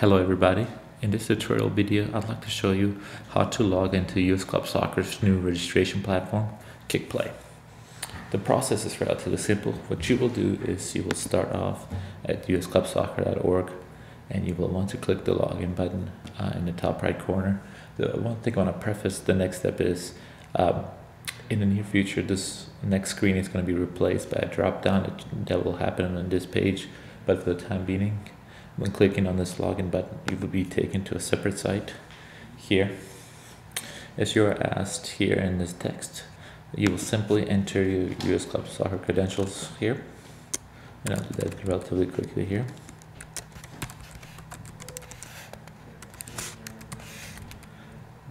Hello everybody. In this tutorial video, I'd like to show you how to log into US Club Soccer's new registration platform, KYCK Play. The process is relatively simple. What you will do is you will start off at usclubsoccer.org and you will want to click the login button uh, in the top right corner. The one thing I want to preface, the next step is um, in the near future, this next screen is going to be replaced by a drop down that will happen on this page, but for the time being, when clicking on this login button, you will be taken to a separate site here. As you are asked here in this text, you will simply enter your US Club Soccer credentials here. And I'll do that relatively quickly here.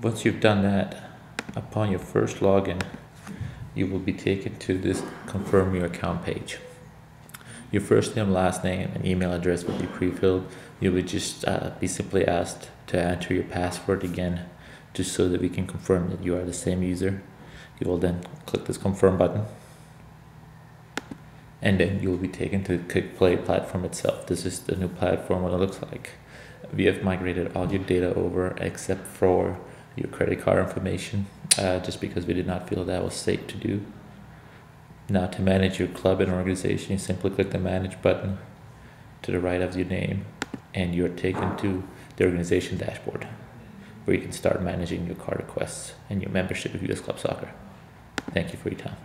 Once you've done that, upon your first login, you will be taken to this confirm your account page. Your first name, last name, and email address will be pre-filled. You will just uh, be simply asked to enter your password again, just so that we can confirm that you are the same user. You will then click this confirm button, and then you will be taken to the KYCK Play platform itself. This is the new platform, what it looks like. We have migrated all your data over except for your credit card information, uh, just because we did not feel that was safe to do. Now to manage your club and organization, you simply click the manage button to the right of your name and you're taken to the organization dashboard where you can start managing your card requests and your membership of US Club Soccer. Thank you for your time.